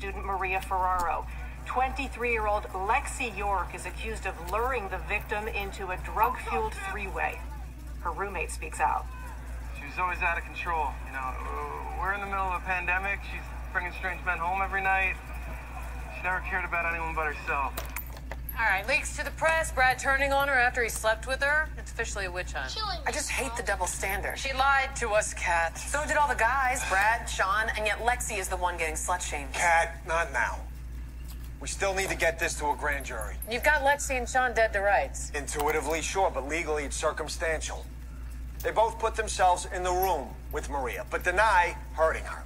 student Maria Ferraro. 23 year old Lexi York is accused of luring the victim into a drug fueled three way. Her roommate speaks out. She was always out of control. You know, we're in the middle of a pandemic. She's bringing strange men home every night. She never cared about anyone but herself. All right, leaks to the press. Brad turning on her after he slept with her. It's officially a witch hunt. I just hate the double standard. She lied to us, Kat. So did all the guys, Brad, Sean, and yet Lexi is the one getting slut shamed. Kat, not now. We still need to get this to a grand jury. You've got Lexi and Sean dead to rights. Intuitively, sure, but legally it's circumstantial. They both put themselves in the room with Maria, but deny hurting her.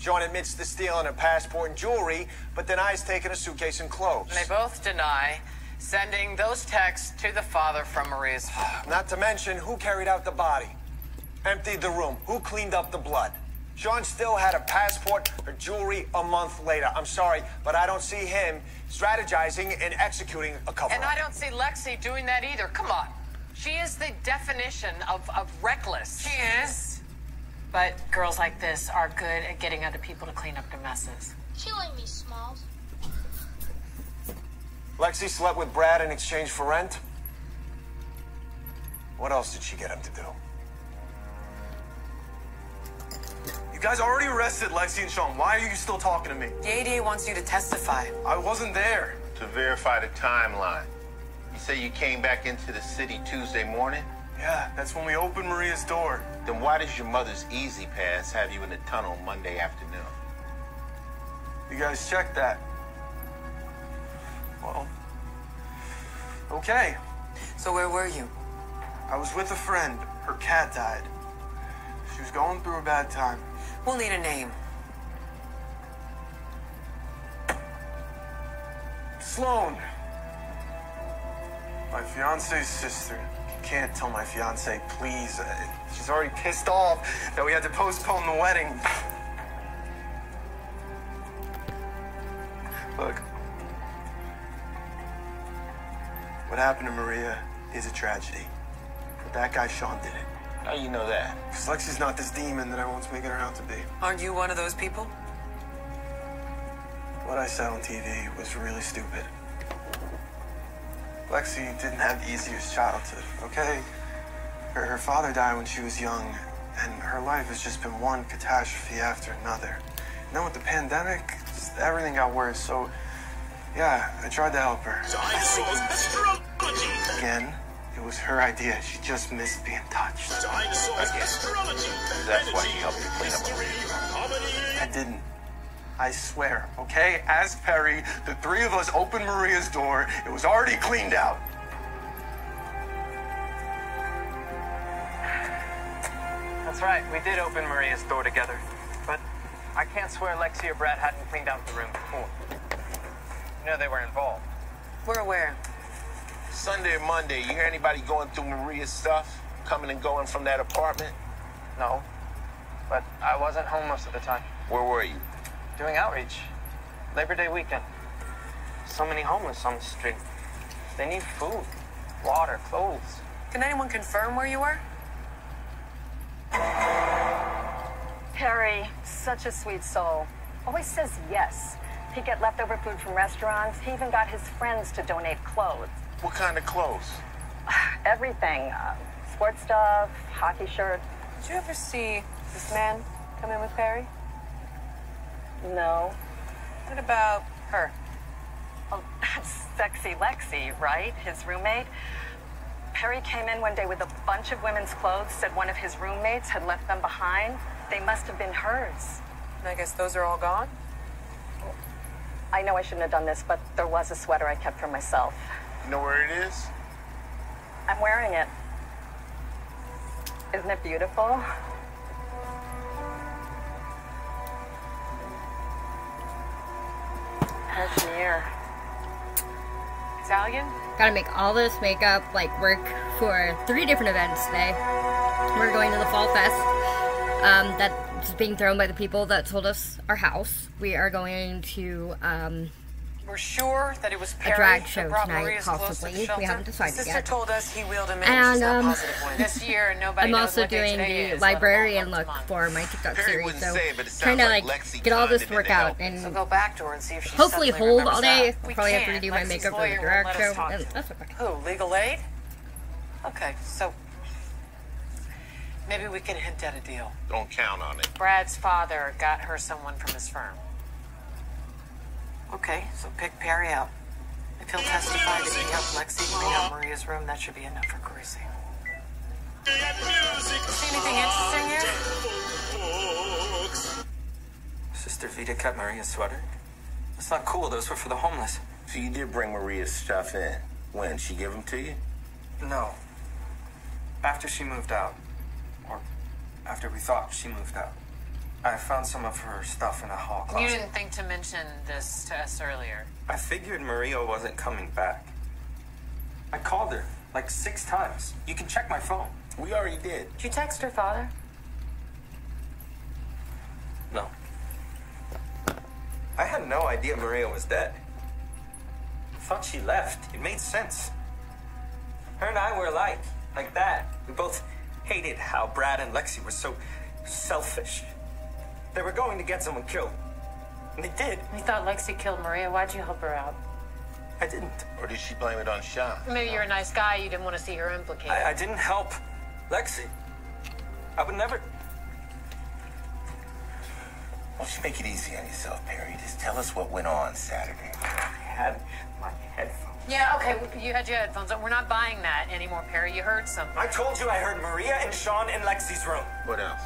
Sean admits to stealing a passport and jewelry, but denies taking a suitcase and clothes. And they both deny sending those texts to the father from Maria's phone. Not to mention who carried out the body, emptied the room, who cleaned up the blood. Sean still had a passport or jewelry a month later. I'm sorry, but I don't see him strategizing and executing a cover. And I don't see Lexi doing that either. Come on. She is the definition of, of reckless. She is. But girls like this are good at getting other people to clean up their messes. Killing me, Smalls. Lexi slept with Brad in exchange for rent? What else did she get him to do? You guys already arrested Lexi and Sean. Why are you still talking to me? The ADA wants you to testify. I wasn't there. To verify the timeline. You say you came back into the city Tuesday morning? Yeah, that's when we opened Maria's door. Then why does your mother's Easy Pass have you in the tunnel Monday afternoon? You guys checked that. Okay. So where were you? I was with a friend. Her cat died. She was going through a bad time. We'll need a name. Sloan. My fiance's sister. Can't tell my fiance, please. Uh, She's already pissed off that we had to postpone the wedding. Look. What happened to Maria is a tragedy. But that guy, Sean, did it. How do you know that? Because Lexi's not this demon that everyone's making her out to be. Aren't you one of those people? What I said on TV was really stupid. Lexi didn't have the easiest childhood, okay? Her, her father died when she was young, and her life has just been one catastrophe after another. And then with the pandemic, just everything got worse, so yeah, I tried to help her. Again, it was her idea. She just missed being touched. That's why you helped her clean up Maria. I didn't. I swear, okay? As Perry, the three of us opened Maria's door. It was already cleaned out. That's right, we did open Maria's door together. But I can't swear Lexi or Brad hadn't cleaned out the room before. You know they were involved. We're aware. Sunday or Monday, you hear anybody going through Maria's stuff? Coming and going from that apartment? No. But I wasn't home most of the time. Where were you? Doing outreach. Labor Day weekend. So many homeless on the street. They need food, water, clothes. Can anyone confirm where you were? Perry, such a sweet soul. Always says yes. He'd get leftover food from restaurants. He even got his friends to donate clothes. What kind of clothes? Everything. Uh, sports stuff, hockey shirts. Did you ever see this man come in with Perry? No. What about her? Oh, that's sexy Lexi, right? His roommate. Perry came in one day with a bunch of women's clothes, said one of his roommates had left them behind. They must have been hers. And I guess those are all gone? I know I shouldn't have done this, but there was a sweater I kept for myself. You know where it is? I'm wearing it. Isn't it beautiful? Cashmere. Italian? Gotta make all this makeup like work for three different events today. We're going to the Fall Fest. Um, that's being thrown by the people that sold us our house. We are going to um, We're sure that it was Perry drag show brought tonight, Maria's clothes to possibly. We shelter. haven't decided Sister yet. told us he wheeled him in. And, um. This year, nobody I'm also what doing the is, librarian look for my TikTok Perry series, so say, but it trying to sounds like like Lexi get all this kinda work out help. So and go back to her and see if she hopefully hold all day. that. I'll We probably have to can't. redo my makeup for the drag show, talk that's okay. Who? Legal aid? Okay, so maybe we can hint at a deal. Don't count on it. Brad's father got her someone from his firm. Okay, so pick Perry out. If he'll testify that he helped Lexi clean out Maria's room, that should be enough for Carisi. See anything interesting here? Sister Vita kept Maria's sweater. That's not cool. Those were for the homeless. So you did bring Maria's stuff in. When? She give them to you? No. After she moved out, or after we thought she moved out, I found some of her stuff in a hall closet. You didn't think to mention this to us earlier. I figured Maria wasn't coming back. I called her like six times. You can check my phone. We already did. Did you text her father? No. I had no idea Maria was dead. I thought she left. It made sense. Her and I were alike, like that. We both hated how Brad and Lexi were so selfish. They were going to get someone killed. And they did. We thought Lexi killed Maria. Why'd you help her out? I didn't. Or did she blame it on Sean? Maybe you're a nice guy. You didn't want to see her implicated. I, I didn't help Lexi. I would never. Why don't you make it easy on yourself, Perry? Just tell us what went on Saturday. I had my headphones. Yeah, okay. You had your headphones on. We're not buying that anymore, Perry. You heard something. I told you I heard Maria and Sean in Lexi's room. What else?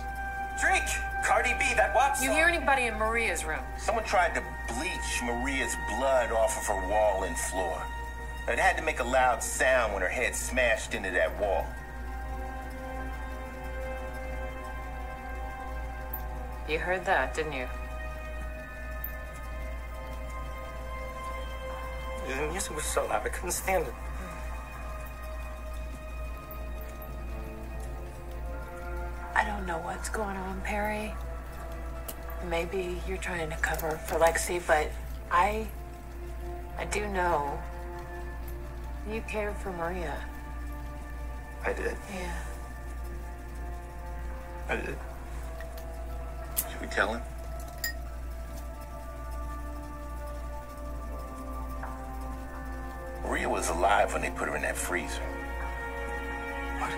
Drake, Cardi B, that WAP You hear anybody in Maria's room? Someone tried to bleach Maria's blood off of her wall and floor. It had to make a loud sound when her head smashed into that wall. You heard that, didn't you? The music was so loud, I couldn't stand it. I don't know what's going on, Perry. Maybe you're trying to cover for Lexi, but I. I do know you cared for Maria. I did. Yeah. I did. Should we tell him? Was alive when they put her in that freezer. What?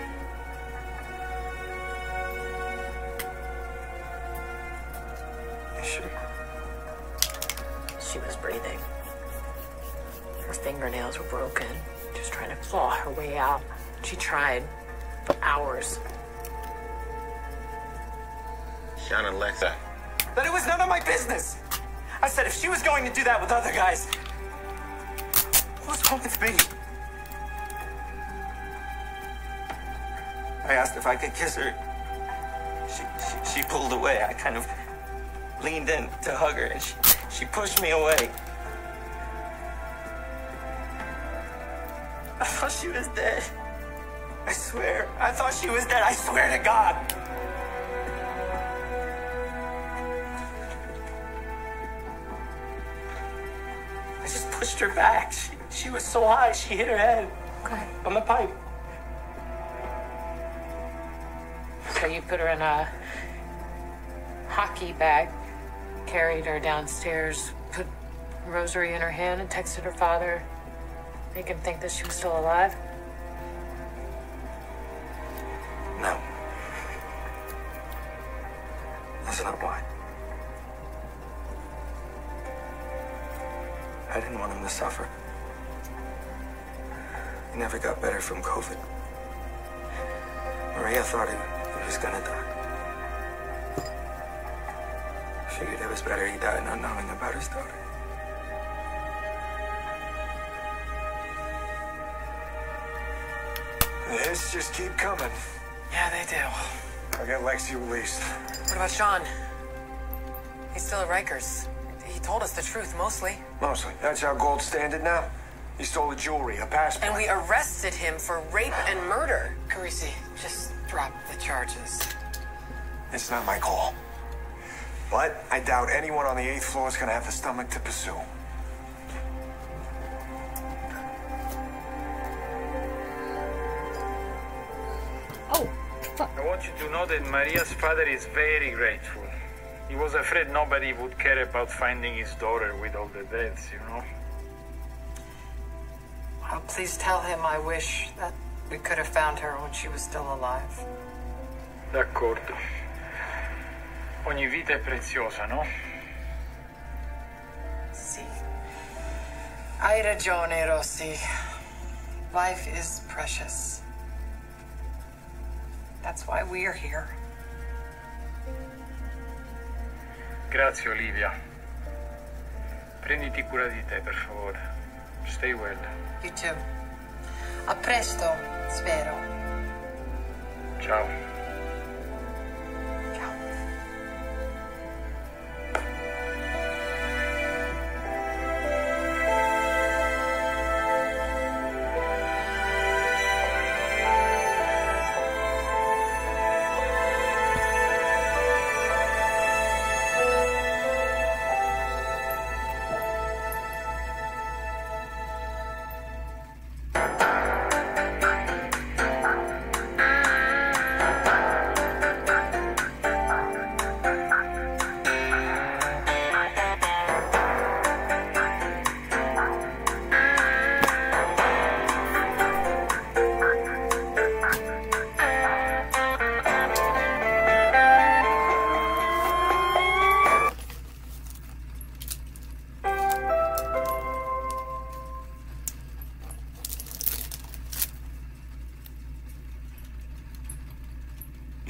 You sure? She was breathing. Her fingernails were broken, just trying to claw her way out. She tried for hours. Sean and Lexa. That it was none of my business. I said if she was going to do that with other guys, what's wrong with me? I asked if I could kiss her. She, she, she pulled away. I kind of leaned in to hug her, and she, she pushed me away. I thought she was dead. I swear, I thought she was dead. I swear to God. I just pushed her back. She, she was so high, she hit her head Okay. on the pipe. So you put her in a hockey bag, carried her downstairs, put rosary in her hand, and texted her father, make him think that she was still alive. No. That's not why. I didn't want him to suffer. Never got better from COVID. Maria thought he, he was gonna die. Figured it was better he died not knowing about his daughter. The hits just keep coming. Yeah, they do. I got Lexi released. What about Sean? He's still at Rikers. He told us the truth, mostly. Mostly. That's our gold standard now. He stole the jewelry, a passport. And we arrested him for rape and murder. Carisi, just drop the charges. It's not my call. But I doubt anyone on the eighth floor is going to have the stomach to pursue. Oh. I want you to know that Maria's father is very grateful. He was afraid nobody would care about finding his daughter with all the deaths, you know? Please tell him I wish that we could have found her when she was still alive. D'accordo. Ogni vita è preziosa, no? Sì. Hai ragione, Rossi. Life is precious. That's why we are here. Grazie, Olivia. Prenditi cura di te, per favore. Stay well. You too. A presto, spero. Ciao. Ciao.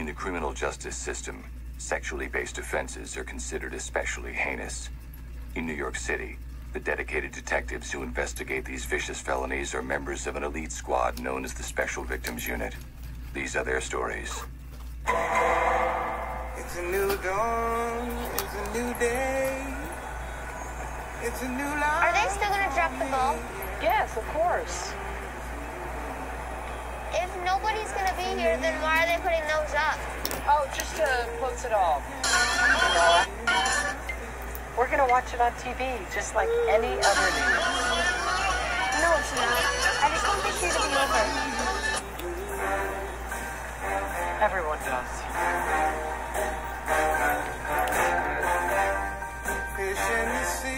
The criminal justice system, sexually based offenses are considered especially heinous. In New York City, the dedicated detectives who investigate these vicious felonies are members of an elite squad known as the Special Victims Unit. These are their stories. It's a new dawn, it's a new day. It's a new life. Are they still gonna drop the ball? Yes, of course. If nobody's gonna be here, then why are they putting those up? Oh, just to close it off. We're gonna watch it on TV, just like any other news. No, it's not. I just want this year to be over. Everyone does.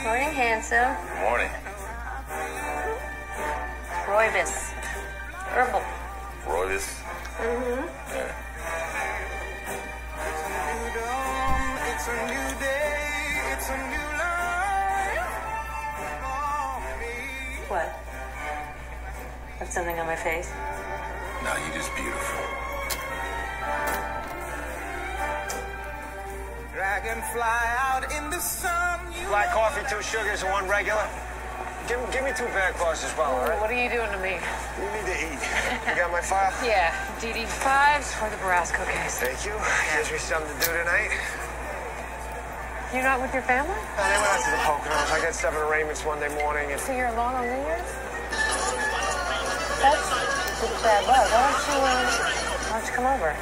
Morning, handsome. Morning. Rooibos. Herbal. Royvis. Mm-hmm. Yeah. It's a new day, it's a new life for me. What? Have something on my face? No, you're just beautiful. Dragonfly out in the sun, you Black coffee, two sugars, and one regular. Give, give me two claws as well, all right? What are you doing to me? You need to eat. You got my file? Yeah, DD5s for the Barasco case. Thank you. Gives me something to do tonight. You're not with your family? Uh, they went out to the Poconos. I got seven arraignments Monday morning, and So you're alone on New Year's? That's bad luck. Why don't you, uh, why don't you come over?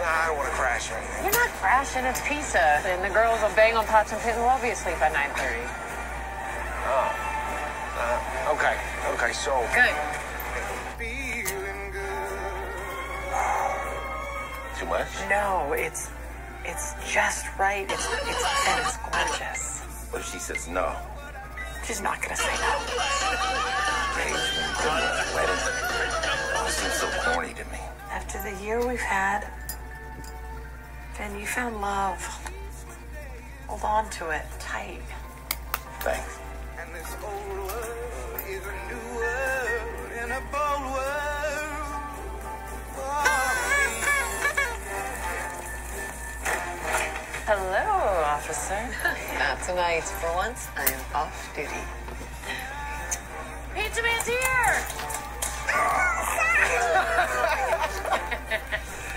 nah, I don't want to crash or anything. You're not crashing, it's pizza. And the girls will bang on pots and pans and we'll be asleep by 9.30. okay, okay, so. Good. Too much? No, it's, it's just right. It's, it's, and it's gorgeous. What if she says no? She's not gonna say no. Engagement, dinner, wedding. All seems so corny to me. After the year we've had, and you found love. Hold on to it tight. Thanks. And this old world is a new world and a bold world for Hello, officer. Not tonight. For once, I am off duty. Pizza Man's here!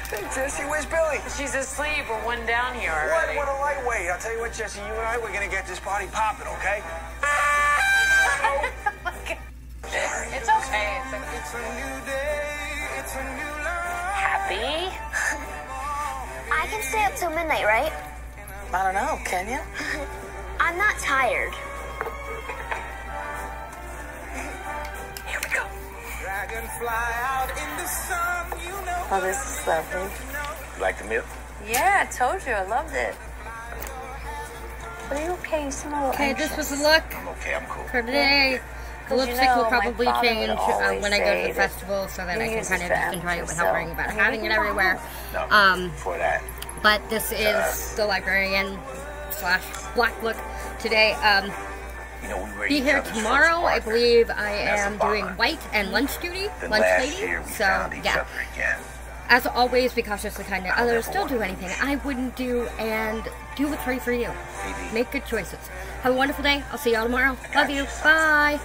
Hey, Jesse, where's Billy? She's asleep. We're one down here What? already. What a lightweight. I'll tell you what, Jesse, you and I, we're gonna get this party popping, okay? It's a new day, it's a new life. Happy? I can stay up till midnight, right? I don't know. Can you? I'm not tired. Here we go. Dragonfly out in the sun, you know. Oh, this is lovely. You like the meal? Yeah, I told you, I loved it. Are you okay? You seem a little Okay, this was the look I'm okay, I'm cool. for today. The Because you lipstick will probably change uh, when I go to the festival so that I can kind of just enjoy it without worrying about having it everywhere. No, Um, for that. but this is the librarian slash black look today. Um, You know, we be here tomorrow. I believe I am doing white and lunch duty, Then lunch lady. So yeah. As always, be cautiously kind to others. Don't do anything I wouldn't do, and do what's right for you. Make good choices. Have a wonderful day. I'll see y'all tomorrow. Love you. Bye.